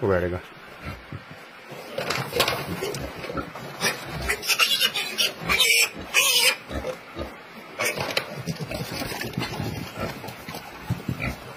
后边这个